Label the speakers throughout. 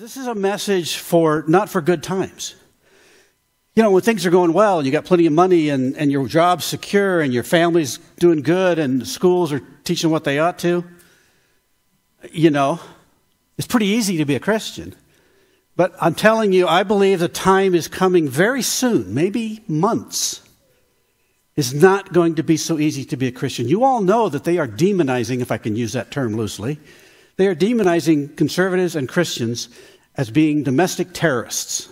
Speaker 1: This is a message for not for good times. You know, when things are going well and you got plenty of money and, and your job's secure and your family's doing good and schools are teaching what they ought to, you know, it's pretty easy to be a Christian. But I'm telling you, I believe the time is coming very soon, maybe months. It's not going to be so easy to be a Christian. You all know that they are demonizing, if I can use that term loosely, they are demonizing conservatives and Christians as being domestic terrorists.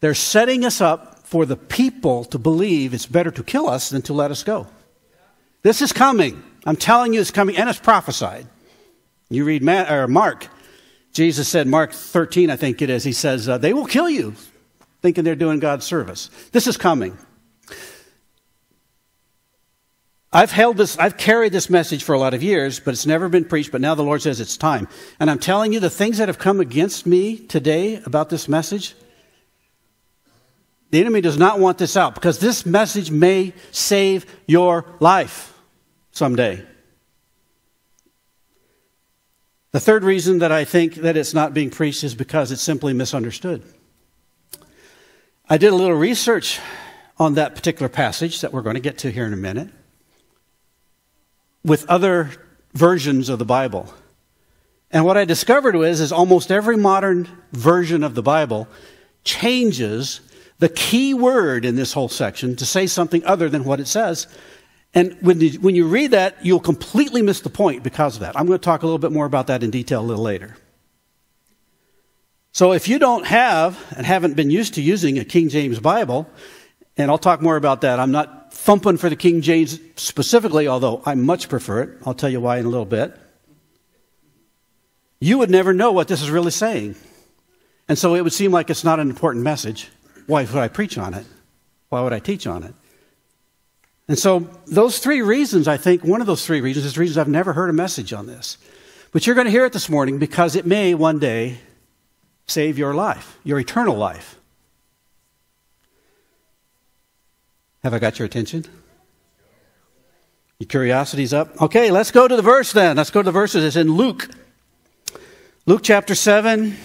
Speaker 1: They're setting us up for the people to believe it's better to kill us than to let us go. This is coming. I'm telling you, it's coming, and it's prophesied. You read Mark. Jesus said, Mark 13, I think it is, he says, uh, They will kill you, thinking they're doing God's service. This is coming. I've held this, I've carried this message for a lot of years, but it's never been preached, but now the Lord says it's time. And I'm telling you, the things that have come against me today about this message, the enemy does not want this out because this message may save your life someday. The third reason that I think that it's not being preached is because it's simply misunderstood. I did a little research on that particular passage that we're going to get to here in a minute with other versions of the Bible. And what I discovered was is almost every modern version of the Bible changes the key word in this whole section to say something other than what it says. And when you, when you read that, you'll completely miss the point because of that. I'm going to talk a little bit more about that in detail a little later. So if you don't have and haven't been used to using a King James Bible, and I'll talk more about that. I'm not thumping for the King James specifically, although I much prefer it. I'll tell you why in a little bit. You would never know what this is really saying. And so it would seem like it's not an important message. Why would I preach on it? Why would I teach on it? And so, those three reasons, I think, one of those three reasons is the reasons I've never heard a message on this. But you're going to hear it this morning because it may one day save your life, your eternal life. Have I got your attention? Your curiosity's up? Okay, let's go to the verse then. Let's go to the verses. It's in Luke. Luke chapter 7,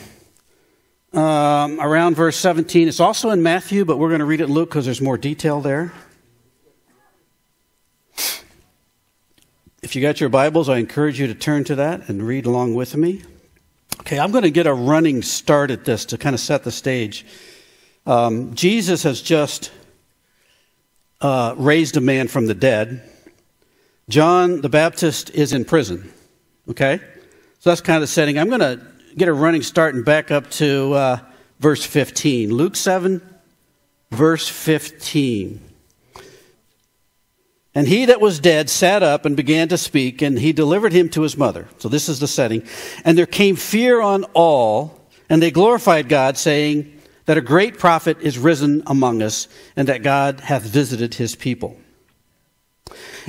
Speaker 1: um, around verse 17. It's also in Matthew, but we're going to read it in Luke because there's more detail there. If you got your Bibles, I encourage you to turn to that and read along with me. Okay, I'm going to get a running start at this to kind of set the stage. Um, Jesus has just uh, raised a man from the dead. John the Baptist is in prison. Okay? So that's kind of the setting. I'm going to get a running start and back up to uh, verse 15. Luke 7, verse 15. And he that was dead sat up and began to speak, and he delivered him to his mother. So this is the setting. And there came fear on all, and they glorified God, saying, that a great prophet is risen among us, and that God hath visited his people.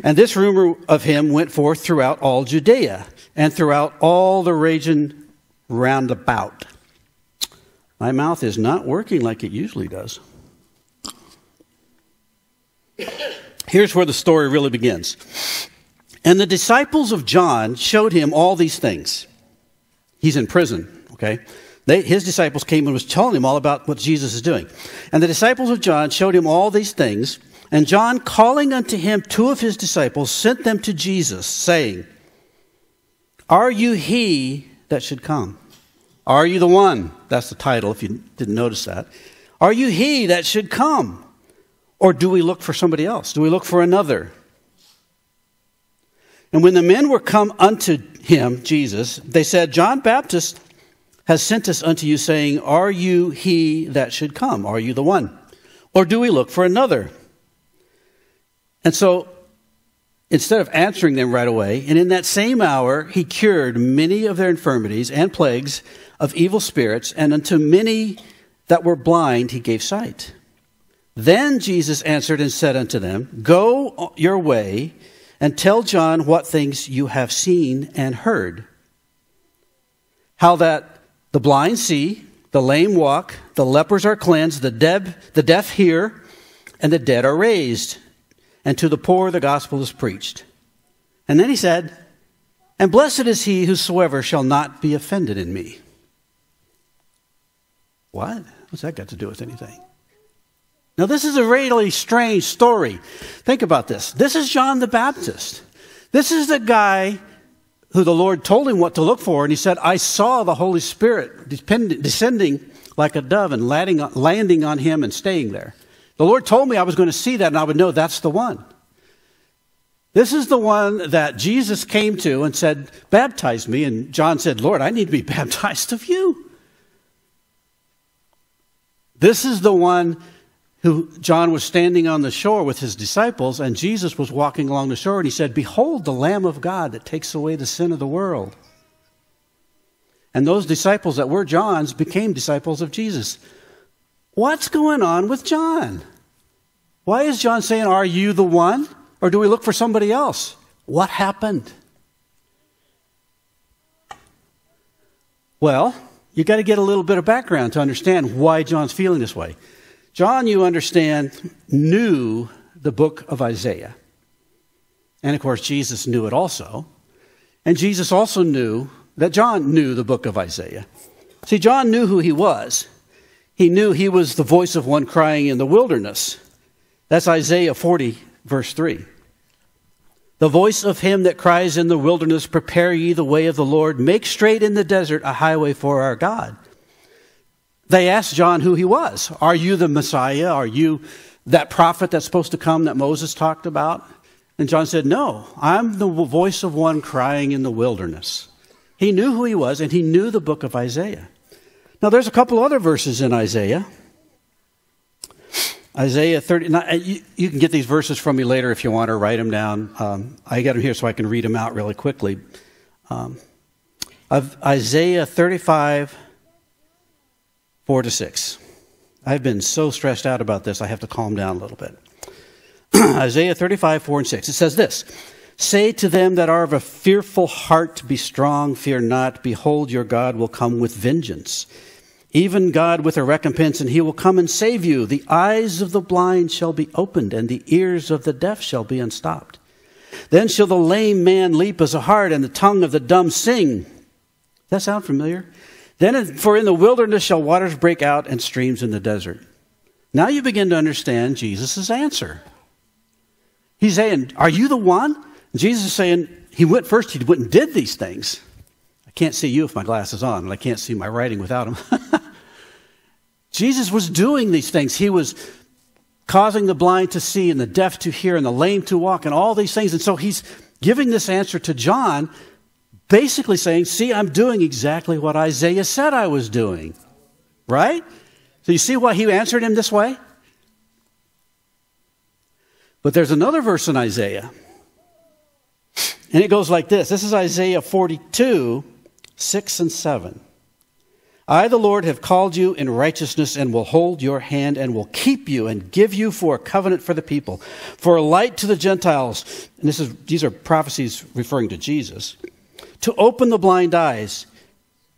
Speaker 1: And this rumor of him went forth throughout all Judea and throughout all the region round about. My mouth is not working like it usually does. Here's where the story really begins. And the disciples of John showed him all these things. He's in prison, okay? They, his disciples came and was telling him all about what Jesus is doing. And the disciples of John showed him all these things. And John, calling unto him two of his disciples, sent them to Jesus, saying, Are you he that should come? Are you the one? That's the title, if you didn't notice that. Are you he that should come? Or do we look for somebody else? Do we look for another? And when the men were come unto him, Jesus, they said, John Baptist has sent us unto you, saying, Are you he that should come? Are you the one? Or do we look for another? And so, instead of answering them right away, and in that same hour, he cured many of their infirmities and plagues of evil spirits, and unto many that were blind he gave sight. Then Jesus answered and said unto them, Go your way and tell John what things you have seen and heard. How that the blind see, the lame walk, the lepers are cleansed, the, dead, the deaf hear, and the dead are raised. And to the poor the gospel is preached. And then he said, And blessed is he whosoever shall not be offended in me. What? What's that got to do with anything? Now, this is a really strange story. Think about this. This is John the Baptist. This is the guy who the Lord told him what to look for, and he said, I saw the Holy Spirit descending like a dove and landing on him and staying there. The Lord told me I was going to see that, and I would know that's the one. This is the one that Jesus came to and said, Baptize me. And John said, Lord, I need to be baptized of you. This is the one who John was standing on the shore with his disciples, and Jesus was walking along the shore, and he said, Behold, the Lamb of God that takes away the sin of the world. And those disciples that were John's became disciples of Jesus. What's going on with John? Why is John saying, Are you the one? Or do we look for somebody else? What happened? Well, you've got to get a little bit of background to understand why John's feeling this way. John, you understand, knew the book of Isaiah. And of course, Jesus knew it also. And Jesus also knew that John knew the book of Isaiah. See, John knew who he was. He knew he was the voice of one crying in the wilderness. That's Isaiah 40, verse 3. The voice of him that cries in the wilderness, Prepare ye the way of the Lord, make straight in the desert a highway for our God. They asked John who he was. Are you the Messiah? Are you that prophet that's supposed to come that Moses talked about? And John said, No, I'm the voice of one crying in the wilderness. He knew who he was, and he knew the book of Isaiah. Now, there's a couple other verses in Isaiah. Isaiah 30. Now, you, you, can get these verses from me later if you want to write them down. Um, I got them here so I can read them out really quickly. Um, of Isaiah 35, 4 to 6. I've been so stressed out about this, I have to calm down a little bit. Isaiah 35, 4 and 6. It says this Say to them that are of a fearful heart, Be strong, fear not. Behold, your God will come with vengeance, even God with a recompense, and he will come and save you. The eyes of the blind shall be opened, and the ears of the deaf shall be unstopped. Then shall the lame man leap as a hart, and the tongue of the dumb sing. That sound familiar? Then, for in the wilderness shall waters break out and streams in the desert. Now you begin to understand Jesus' answer. He's saying, Are you the one? Jesus is saying, He went first, He went and did these things. I can't see you if my glass is on, and I can't see my writing without them. Jesus was doing these things. He was causing the blind to see, and the deaf to hear, and the lame to walk, and all these things. And so He's giving this answer to John basically saying, See, I'm doing exactly what Isaiah said I was doing. Right? So you see why he answered him this way? But there's another verse in Isaiah. And it goes like this this is Isaiah 42, 6 and 7. I, the Lord, have called you in righteousness and will hold your hand and will keep you and give you for a covenant for the people, for a light to the Gentiles. And this is, these are prophecies referring to Jesus to open the blind eyes,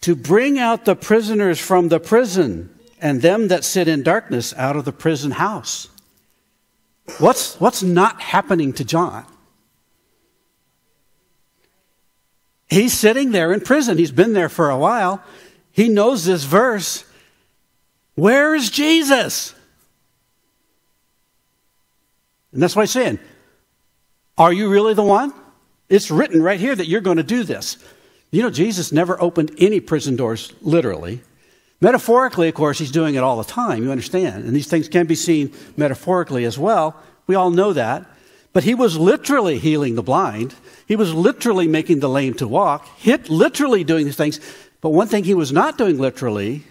Speaker 1: to bring out the prisoners from the prison, and them that sit in darkness out of the prison house. What's, what's not happening to John? He's sitting there in prison. He's been there for a while. He knows this verse. Where is Jesus? And that's why he's saying, Are you really the one? It's written right here that you're going to do this. You know, Jesus never opened any prison doors literally. Metaphorically, of course, he's doing it all the time, you understand. And these things can be seen metaphorically as well. We all know that. But he was literally healing the blind. He was literally making the lame to walk, hit literally doing these things. But one thing he was not doing literally,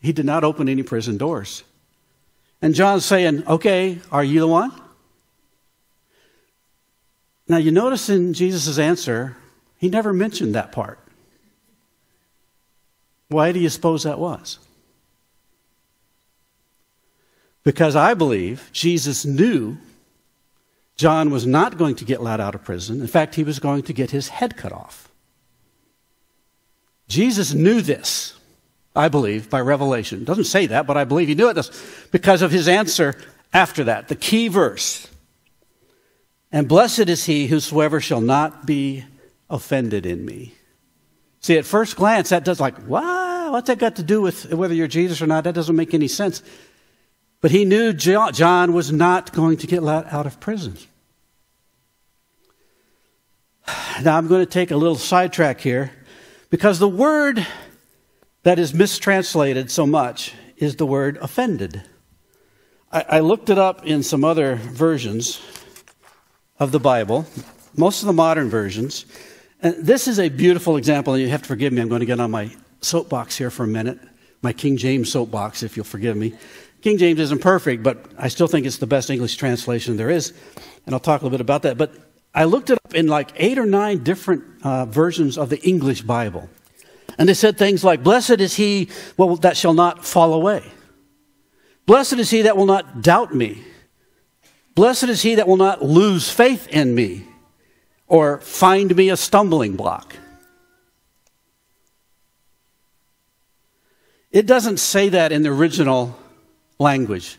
Speaker 1: he did not open any prison doors. And John's saying, Okay, are you the one? Now, you notice in Jesus' answer, he never mentioned that part. Why do you suppose that was? Because I believe Jesus knew John was not going to get let out of prison. In fact, he was going to get his head cut off. Jesus knew this, I believe, by revelation. Doesn't say that, but I believe he knew it because of his answer after that. The key verse and blessed is he whosoever shall not be offended in me. See, at first glance, that does like, well, what's that got to do with whether you're Jesus or not? That doesn't make any sense. But he knew John was not going to get let out of prison. Now I'm going to take a little sidetrack here because the word that is mistranslated so much is the word offended. I, I looked it up in some other versions of the Bible, most of the modern versions. And this is a beautiful example, and you have to forgive me. I'm going to get on my soapbox here for a minute, my King James soapbox, if you'll forgive me. King James isn't perfect, but I still think it's the best English translation there is, and I'll talk a little bit about that. But I looked it up in like eight or nine different uh, versions of the English Bible. And they said things like, Blessed is he well, that shall not fall away. Blessed is he that will not doubt me. Blessed is he that will not lose faith in me or find me a stumbling block. It doesn't say that in the original language.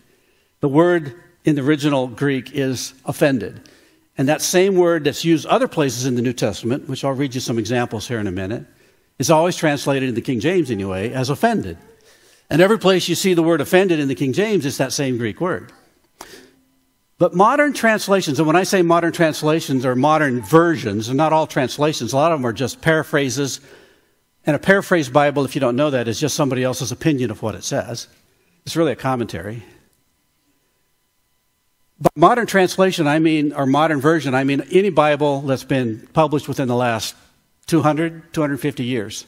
Speaker 1: The word in the original Greek is offended. And that same word that's used other places in the New Testament, which I'll read you some examples here in a minute, is always translated in the King James anyway as offended. And every place you see the word offended in the King James, it's that same Greek word. But modern translations, and when I say modern translations or modern versions, and not all translations, a lot of them are just paraphrases. And a paraphrase Bible, if you don't know that, is just somebody else's opinion of what it says. It's really a commentary. By modern translation, I mean, or modern version, I mean any Bible that's been published within the last 200, 250 years.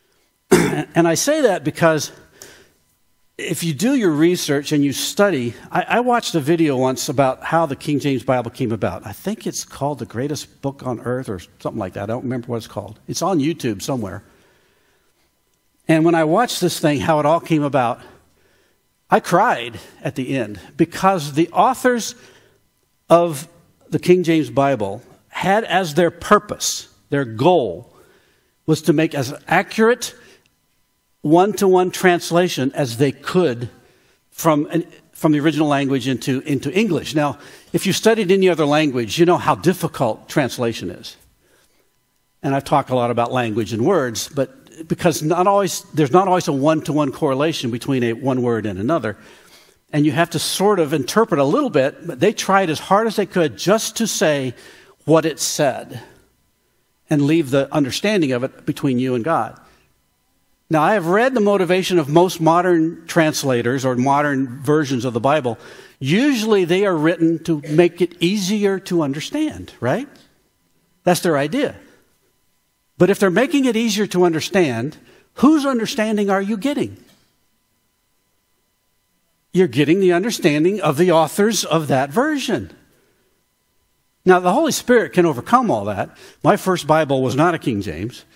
Speaker 1: and I say that because if you do your research and you study, I, I, watched a video once about how the King James Bible came about. I think it's called The Greatest Book on Earth or something like that. I don't remember what it's called. It's on YouTube somewhere. And when I watched this thing, how it all came about, I cried at the end because the authors of the King James Bible had as their purpose, their goal, was to make as accurate one to one translation as they could from, from the original language into, into English. Now, if you studied any other language, you know how difficult translation is. And I've talked a lot about language and words, but because not always, there's not always a one to one correlation between a, one word and another. And you have to sort of interpret a little bit, but they tried as hard as they could just to say what it said and leave the understanding of it between you and God. Now, I have read the motivation of most modern translators or modern versions of the Bible. Usually they are written to make it easier to understand, right? That's their idea. But if they're making it easier to understand, whose understanding are you getting? You're getting the understanding of the authors of that version. Now, the Holy Spirit can overcome all that. My first Bible was not a King James,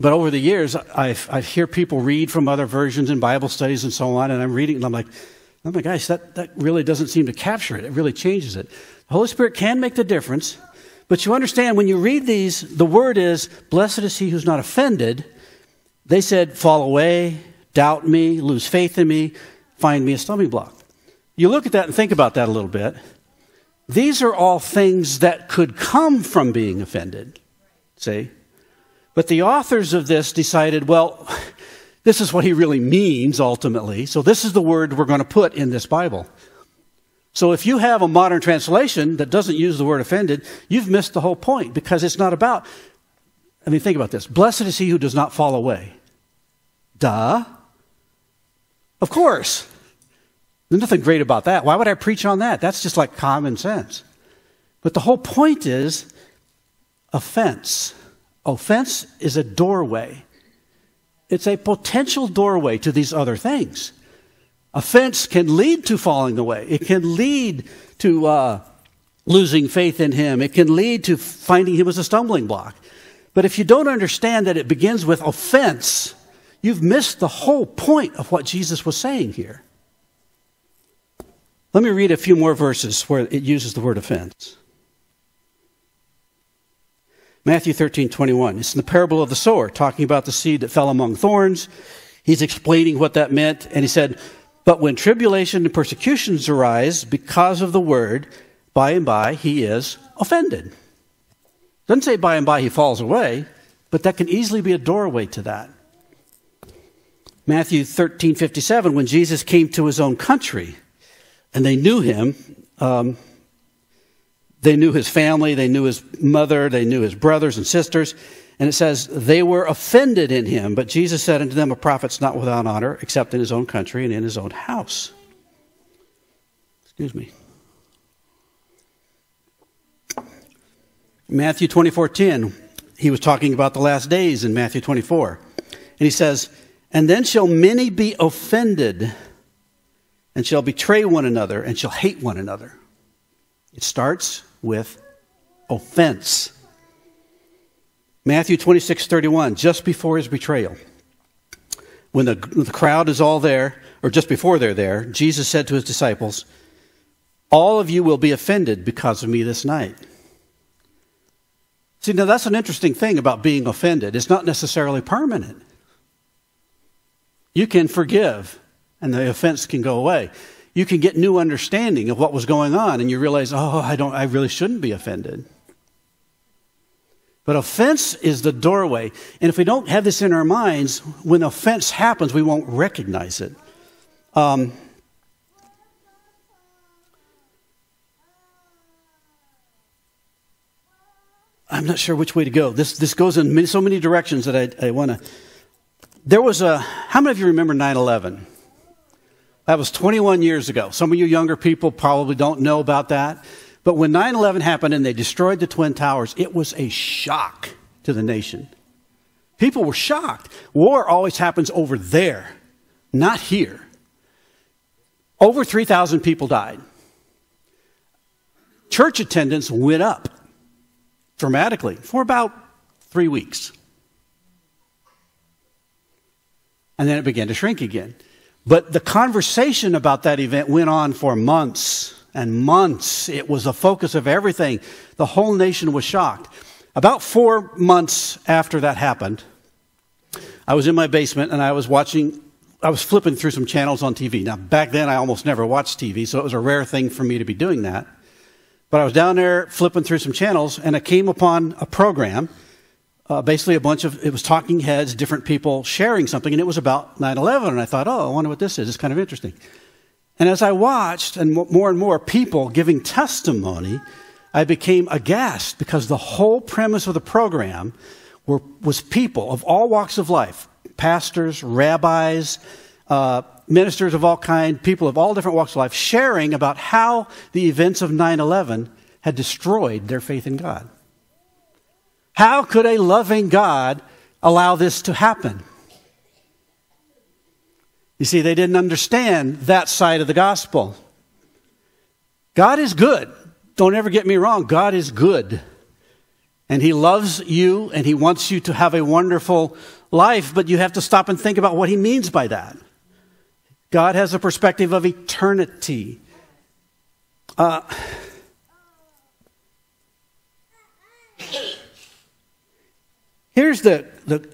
Speaker 1: but over the years, I've, I hear people read from other versions in Bible studies and so on, and I'm reading, and I'm like, oh my gosh, that, that really doesn't seem to capture it. It really changes it. The Holy Spirit can make the difference, but you understand when you read these, the word is, Blessed is he who's not offended. They said, Fall away, doubt me, lose faith in me, find me a stumbling block. You look at that and think about that a little bit. These are all things that could come from being offended. See? But the authors of this decided, well, this is what he really means ultimately. So this is the word we're going to put in this Bible. So if you have a modern translation that doesn't use the word offended, you've missed the whole point because it's not about, I mean, think about this. Blessed is he who does not fall away. Duh. Of course. There's nothing great about that. Why would I preach on that? That's just like common sense. But the whole point is offense. Offense is a doorway. It's a potential doorway to these other things. Offense can lead to falling away. It can lead to uh, losing faith in Him. It can lead to finding Him as a stumbling block. But if you don't understand that it begins with offense, you've missed the whole point of what Jesus was saying here. Let me read a few more verses where it uses the word offense. Matthew 13, 21. It's in the parable of the sower, talking about the seed that fell among thorns. He's explaining what that meant, and he said, but when tribulation and persecutions arise because of the word, by and by he is offended. Doesn't say by and by he falls away, but that can easily be a doorway to that. Matthew 13 57, when Jesus came to his own country and they knew him, um, they knew his family, they knew his mother, they knew his brothers and sisters. And it says, they were offended in him. But Jesus said unto them, A prophet's not without honor, except in his own country and in his own house. Excuse me. Matthew 24 10, he was talking about the last days in Matthew 24. And he says, And then shall many be offended, and shall betray one another, and shall hate one another. It starts with offense. Matthew 26, 31, just before his betrayal. When the, the crowd is all there, or just before they're there, Jesus said to his disciples, All of you will be offended because of me this night. See, now that's an interesting thing about being offended. It's not necessarily permanent. You can forgive, and the offense can go away. You can get new understanding of what was going on, and you realize, oh, I don't, I really shouldn't be offended. But offense is the doorway. And if we don't have this in our minds, when offense happens, we won't recognize it. Um, I'm not sure which way to go. This, this goes in many, so many directions that I, I want to. There was a. How many of you remember 9 11? That was 21 years ago. Some of you younger people probably don't know about that. But when 9 11 happened and they destroyed the Twin Towers, it was a shock to the nation. People were shocked. War always happens over there, not here. Over 3,000 people died. Church attendance went up dramatically for about three weeks. And then it began to shrink again. But the conversation about that event went on for months and months. It was the focus of everything. The whole nation was shocked. About four months after that happened, I was in my basement and I was watching, I was flipping through some channels on TV. Now, back then I almost never watched TV, so it was a rare thing for me to be doing that. But I was down there flipping through some channels and I came upon a program, uh, basically a bunch of, it was talking heads, different people sharing something, and it was about 9 11. And I thought, oh, I wonder what this is. It's kind of interesting. And as I watched and more and more people giving testimony, I became aghast because the whole premise of the program were, was people of all walks of life pastors, rabbis, uh, ministers of all kind, people of all different walks of life, sharing about how the events of 9 11 had destroyed their faith in God. How could a loving God allow this to happen? You see, they didn't understand that side of the gospel. God is good. Don't ever get me wrong. God is good. And He loves you and He wants you to have a wonderful life, but you have to stop and think about what He means by that. God has a perspective of eternity. Uh, here's the, the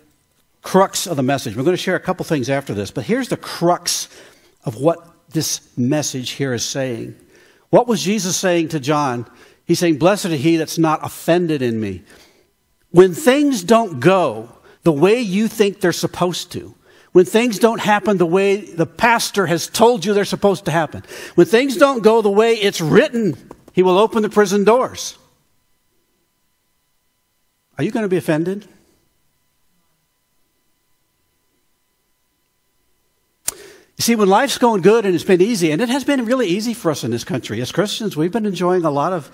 Speaker 1: crux of the message. We're going to share a couple things after this, but here's the crux of what this message here is saying. What was Jesus saying to John? He's saying, Blessed are he that's not offended in me. When things don't go the way you think they're supposed to, when things don't happen the way the pastor has told you they're supposed to happen, when things don't go the way it's written, he will open the prison doors. Are you going to be offended? You see, when life's going good and it's been easy, and it has been really easy for us in this country as Christians, we've been enjoying a lot of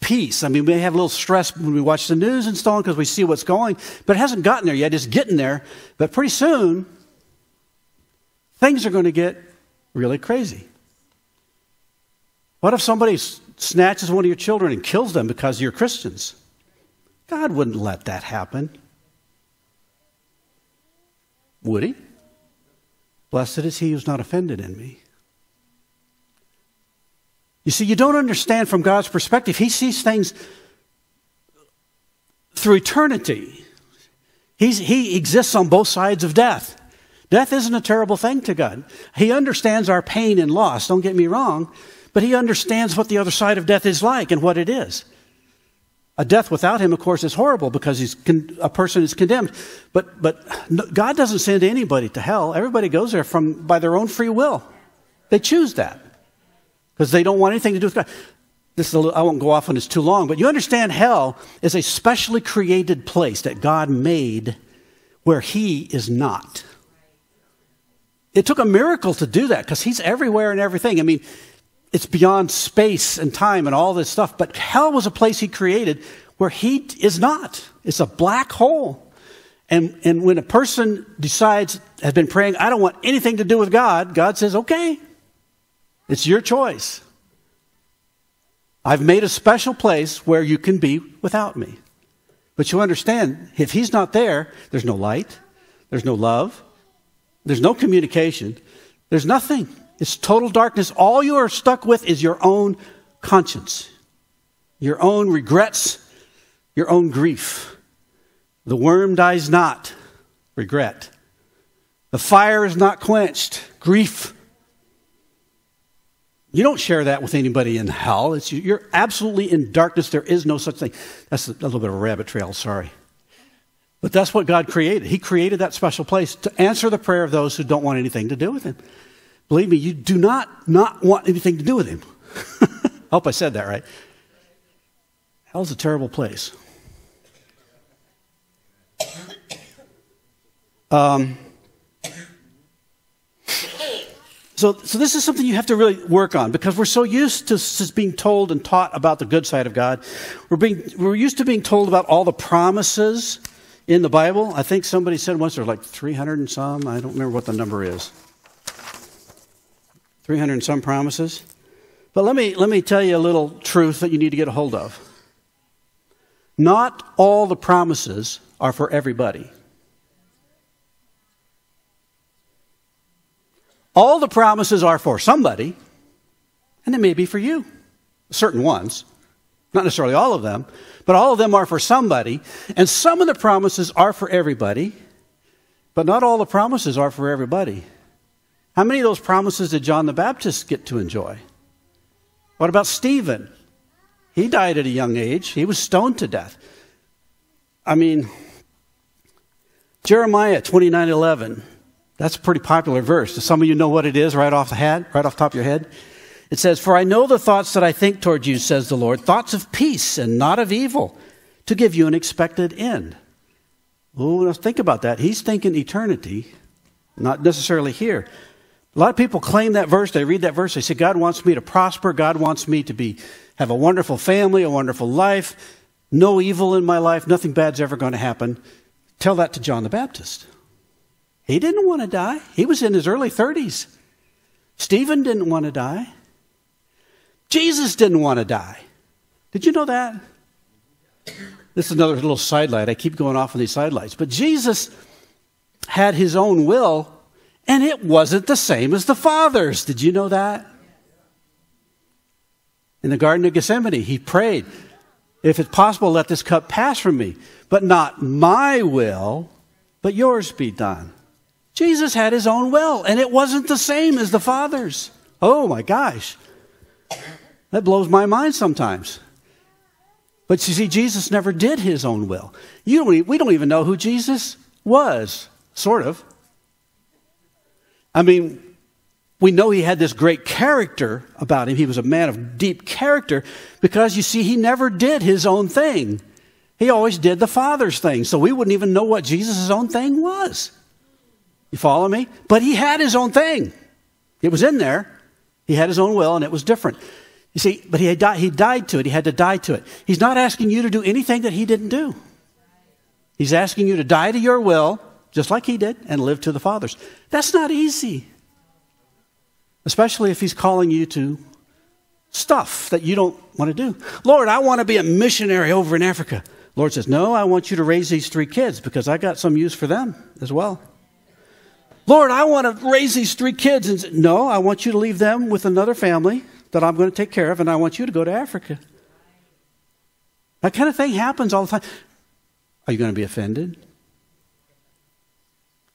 Speaker 1: peace. I mean, we have a little stress when we watch the news and so on because we see what's going, but it hasn't gotten there yet. It's getting there. But pretty soon, things are going to get really crazy. What if somebody snatches one of your children and kills them because you're Christians? God wouldn't let that happen. Would he? Blessed is he who's not offended in me. You see, you don't understand from God's perspective. He sees things through eternity. He's, he exists on both sides of death. Death isn't a terrible thing to God. He understands our pain and loss, don't get me wrong, but He understands what the other side of death is like and what it is. A death without him, of course, is horrible because he's con- a person is condemned. But, but God doesn't send anybody to hell. Everybody goes there from, by their own free will. They choose that because they don't want anything to do with God. This is little, I won't go off on this too long, but you understand hell is a specially created place that God made where he is not. It took a miracle to do that because he's everywhere and everything. I mean, it's beyond space and time and all this stuff, but hell was a place he created where he is not. It's a black hole. And, and when a person decides, has been praying, I don't want anything to do with God, God says, okay, it's your choice. I've made a special place where you can be without me. But you understand, if he's not there, there's no light, there's no love, there's no communication, there's nothing. It's total darkness. All you are stuck with is your own conscience, your own regrets, your own grief. The worm dies not, regret. The fire is not quenched, grief. You don't share that with anybody in hell. It's, you're absolutely in darkness. There is no such thing. That's a little bit of a rabbit trail, sorry. But that's what God created. He created that special place to answer the prayer of those who don't want anything to do with Him. Believe me, you do not not want anything to do with Him. I hope I said that right. Hell's a terrible place. Um, So, so this is something you have to really work on because we're so used to just being told and taught about the good side of God. We're, being, we're used to being told about all the promises in the Bible. I think somebody said once there's like 300 and some. I don't remember what the number is. 300 and some promises. But let me, let me tell you a little truth that you need to get a hold of. Not all the promises are for everybody. All the promises are for somebody, and they may be for you, certain ones. Not necessarily all of them, but all of them are for somebody. And some of the promises are for everybody, but not all the promises are for everybody. How many of those promises did John the Baptist get to enjoy? What about Stephen? He died at a young age, he was stoned to death. I mean, Jeremiah 29 11. That's a pretty popular verse. Does some of you know what it is right off the head, right off the top of your head? It says, For I know the thoughts that I think toward you, says the Lord, thoughts of peace and not of evil, to give you an expected end. Oh, think about that. He's thinking eternity, not necessarily here. A lot of people claim that verse, they read that verse, they say, God wants me to prosper, God wants me to be have a wonderful family, a wonderful life, no evil in my life, nothing bad's ever going to happen. Tell that to John the Baptist. He didn't want to die. He was in his early 30s. Stephen didn't want to die. Jesus didn't want to die. Did you know that? This is another little sidelight. I keep going off on these sidelights. But Jesus had his own will, and it wasn't the same as the Father's. Did you know that? In the Garden of Gethsemane, he prayed, If it's possible, let this cup pass from me. But not my will, but yours be done. Jesus had his own will, and it wasn't the same as the Father's. Oh my gosh. That blows my mind sometimes. But you see, Jesus never did his own will. You don't, we don't even know who Jesus was, sort of. I mean, we know he had this great character about him. He was a man of deep character because you see, he never did his own thing. He always did the Father's thing. So we wouldn't even know what Jesus' own thing was. You follow me? But he had his own thing. It was in there. He had his own will, and it was different. You see, but he, di- he died to it. He had to die to it. He's not asking you to do anything that he didn't do. He's asking you to die to your will, just like he did, and live to the Father's. That's not easy. Especially if he's calling you to stuff that you don't want to do. Lord, I want to be a missionary over in Africa. Lord says, No, I want you to raise these three kids because I got some use for them as well. Lord, I want to raise these three kids. And no, I want you to leave them with another family that I'm going to take care of, and I want you to go to Africa. That kind of thing happens all the time. Are you going to be offended?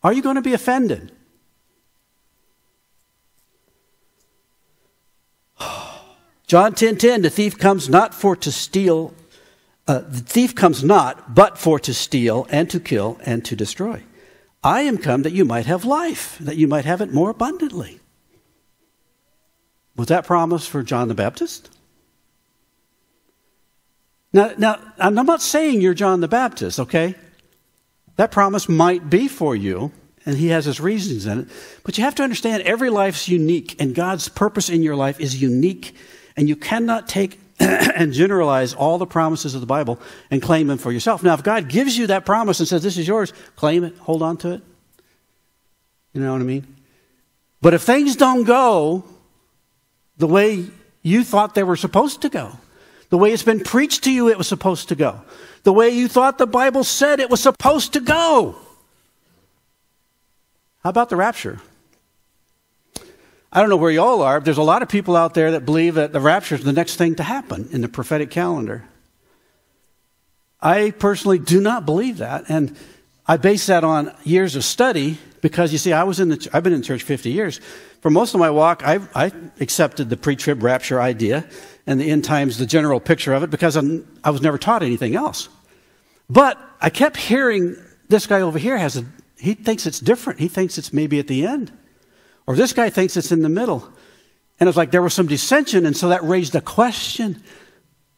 Speaker 1: Are you going to be offended? John 10:10 10, 10, the thief comes not for to steal Uh, the thief comes not but for to steal and to kill and to destroy. I am come that you might have life, that you might have it more abundantly. Was that promise for John the Baptist? Now, now, I'm not saying you're John the Baptist, okay? That promise might be for you, and he has his reasons in it. But you have to understand every life's unique, and God's purpose in your life is unique, and you cannot take and generalize all the promises of the Bible and claim them for yourself. Now, if God gives you that promise and says, This is yours, claim it, hold on to it. You know what I mean? But if things don't go the way you thought they were supposed to go, the way it's been preached to you it was supposed to go, the way you thought the Bible said it was supposed to go, how about the rapture? I don't know where y'all are, but there's a lot of people out there that believe that the rapture is the next thing to happen in the prophetic calendar. I personally do not believe that, and I base that on years of study because you see, I was in the, I've been in church 50 years. For most of my walk, I, I accepted the pre-trib rapture idea and the end times, the general picture of it, because I'm, I was never taught anything else. But I kept hearing this guy over here has a, he thinks it's different. He thinks it's maybe at the end. Or this guy thinks it's in the middle. And it's like there was some dissension, and so that raised a question.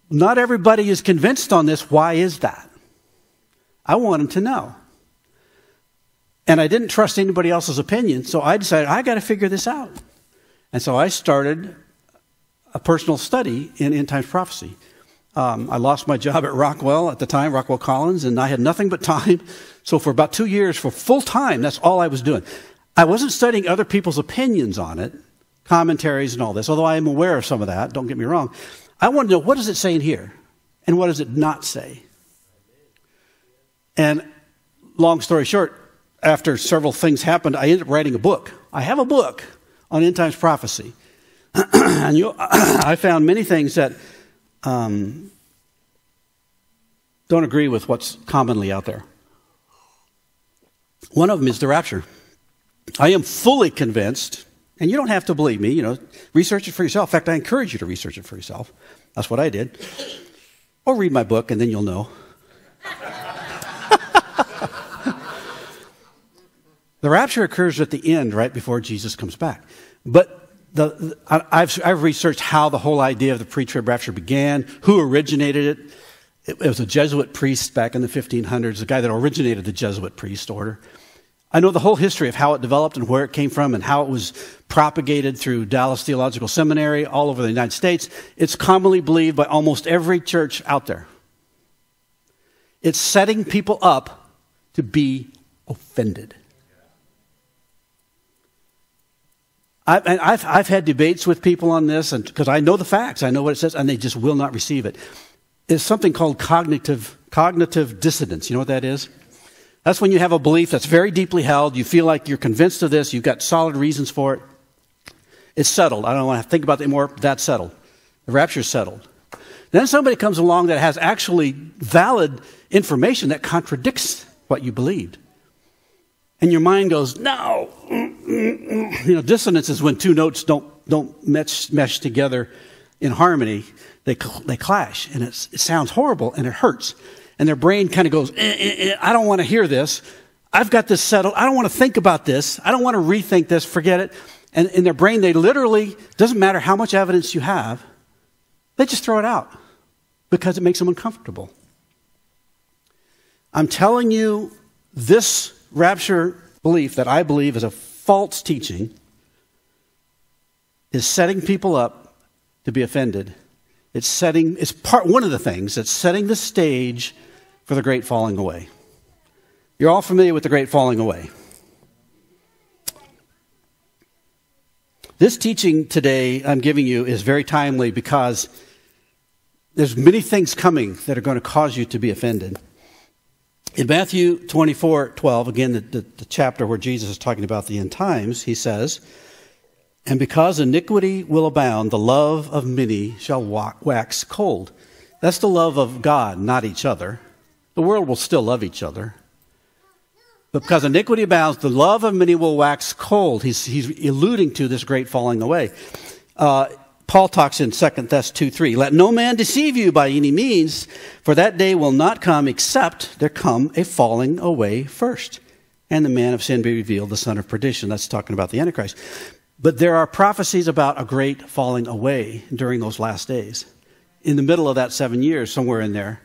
Speaker 1: Not everybody is convinced on this. Why is that? I wanted to know. And I didn't trust anybody else's opinion, so I decided I got to figure this out. And so I started a personal study in end times prophecy. Um, I lost my job at Rockwell at the time, Rockwell Collins, and I had nothing but time. So for about two years, for full time, that's all I was doing. I wasn't studying other people's opinions on it, commentaries and all this, although I am aware of some of that, don't get me wrong. I wanted to know what does it say in here? And what does it not say? And long story short, after several things happened, I ended up writing a book. I have a book on end times prophecy. and you, I found many things that um, don't agree with what's commonly out there. One of them is the rapture. I am fully convinced, and you don't have to believe me, you know, research it for yourself. In fact, I encourage you to research it for yourself. That's what I did. Or read my book, and then you'll know. The rapture occurs at the end, right before Jesus comes back. But the, I've, I've researched how the whole idea of the pre trib rapture began, who originated it. It was a Jesuit priest back in the 1500s, the guy that originated the Jesuit priest order. I know the whole history of how it developed and where it came from and how it was propagated through Dallas Theological Seminary all over the United States. It's commonly believed by almost every church out there. It's setting people up to be offended. I've, I've, I've had debates with people on this and because I know the facts, I know what it says, and they just will not receive it. It's something called cognitive, cognitive dissonance. You know what that is? That's when you have a belief that's very deeply held. You feel like you're convinced of this. You've got solid reasons for it. It's settled. I don't want to think about it anymore. That's settled. The rapture's settled. Then somebody comes along that has actually valid information that contradicts what you believed. And your mind goes, no. You know, dissonance is when two notes don't, don't mesh, mesh together in harmony. They, they clash, and it sounds horrible, and it hurts and their brain kind of goes, eh, eh, eh, I don't want to hear this. I've got this settled. I don't want to think about this. I don't want to rethink this. Forget it. And in their brain, they literally, doesn't matter how much evidence you have, they just throw it out because it makes them uncomfortable. I'm telling you, this rapture belief that I believe is a false teaching is setting people up to be offended. It's setting, it's part, one of the things that's setting the stage for the great falling away. You're all familiar with the great falling away. This teaching today I'm giving you is very timely because there's many things coming that are going to cause you to be offended. In Matthew 24 12, again, the, the, the, chapter where Jesus is talking about the end times, he says, And because iniquity will abound, the love of many shall wax cold. That's the love of God, not each other. The world will still love each other. But because iniquity abounds, the love of many will wax cold. He's, he's alluding to this great falling away. Uh, Paul talks in 2 Thess 2 3. Let no man deceive you by any means, for that day will not come except there come a falling away first, and the man of sin be revealed, the son of perdition. That's talking about the Antichrist. But there are prophecies about a great falling away during those last days. In the middle of that seven years, somewhere in there.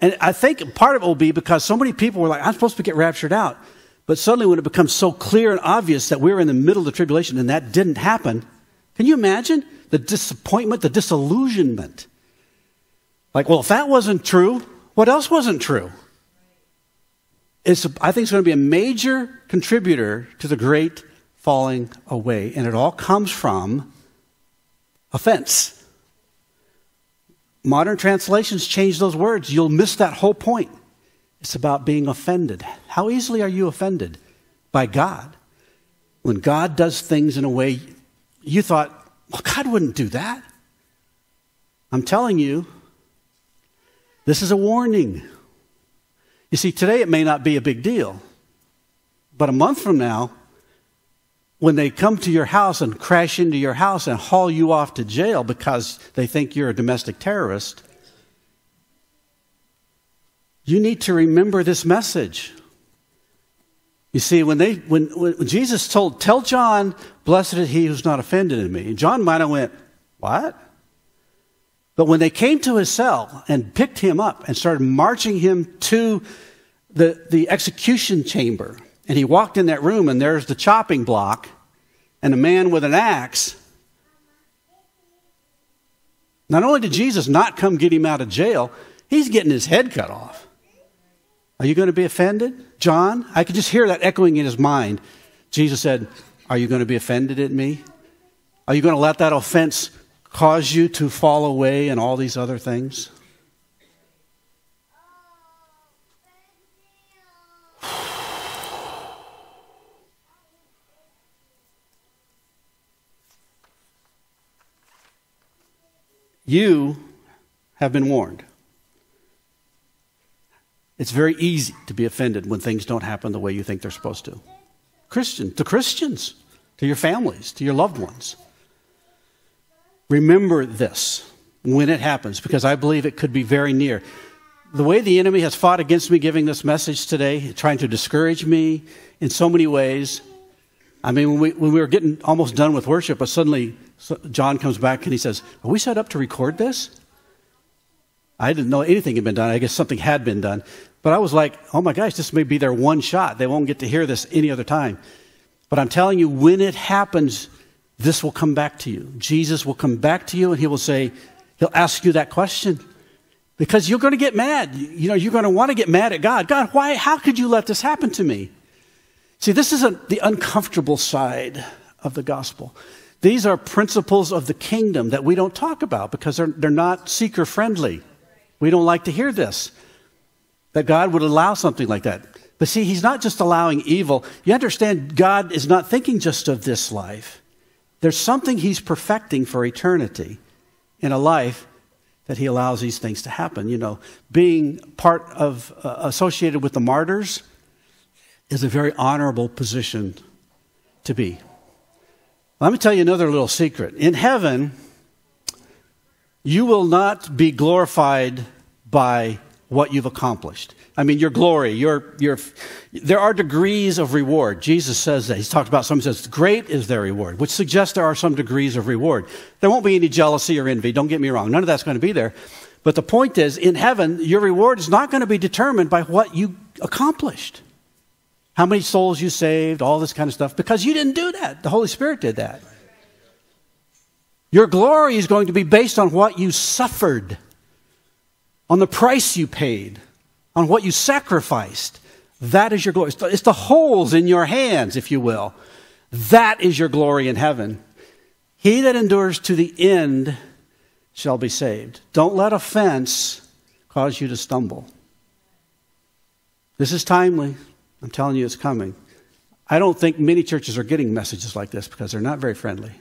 Speaker 1: And I think part of it will be because so many people were like, I'm supposed to get raptured out. But suddenly, when it becomes so clear and obvious that we're in the middle of the tribulation and that didn't happen, can you imagine? The disappointment, the disillusionment. Like, well, if that wasn't true, what else wasn't true? It's, I think it's going to be a major contributor to the great falling away. And it all comes from offense. Modern translations change those words. You'll miss that whole point. It's about being offended. How easily are you offended by God? When God does things in a way you thought, well, God wouldn't do that. I'm telling you, this is a warning. You see, today it may not be a big deal, but a month from now, when they come to your house and crash into your house and haul you off to jail because they think you're a domestic terrorist, you need to remember this message. You see, when, they, when, when Jesus told, Tell John, blessed is he who's not offended in me, And John might have went, What? But when they came to his cell and picked him up and started marching him to the, the execution chamber, and he walked in that room, and there's the chopping block and a man with an axe. Not only did Jesus not come get him out of jail, he's getting his head cut off. Are you going to be offended? John, I could just hear that echoing in his mind. Jesus said, Are you going to be offended at me? Are you going to let that offense cause you to fall away and all these other things? You have been warned. It's very easy to be offended when things don't happen the way you think they're supposed to. Christian, to Christians, to your families, to your loved ones. Remember this when it happens, because I believe it could be very near. The way the enemy has fought against me giving this message today, trying to discourage me in so many ways. I mean, when we, when we were getting almost done with worship, but suddenly John comes back and he says, Are we set up to record this? I didn't know anything had been done. I guess something had been done. But I was like, oh my gosh, this may be their one shot. They won't get to hear this any other time. But I'm telling you, when it happens, this will come back to you. Jesus will come back to you and he will say, he'll ask you that question. Because you're going to get mad. You know, you're going to want to get mad at God. God, why, how could you let this happen to me? See, this is a, the uncomfortable side of the gospel. These are principles of the kingdom that we don't talk about because they're, they're not seeker friendly. We don't like to hear this, that God would allow something like that. But see, He's not just allowing evil. You understand, God is not thinking just of this life. There's something He's perfecting for eternity in a life that He allows these things to happen. You know, being part of, uh, associated with the martyrs is a very honorable position to be. Let me tell you another little secret. In heaven, you will not be glorified by what you've accomplished. I mean, your glory, your, your, there are degrees of reward. Jesus says that. He's talked about some, says, great is their reward, which suggests there are some degrees of reward. There won't be any jealousy or envy. Don't get me wrong. None of that's going to be there. But the point is, in heaven, your reward is not going to be determined by what you accomplished. How many souls you saved, all this kind of stuff, because you didn't do that. The Holy Spirit did that. Your glory is going to be based on what you suffered on the price you paid, on what you sacrificed. That is your glory. It's the, it's the holes in your hands, if you will. That is your glory in heaven. He that endures to the end shall be saved. Don't let offense cause you to stumble. This is timely. I'm telling you, it's coming. I don't think many churches are getting messages like this because they're not very friendly.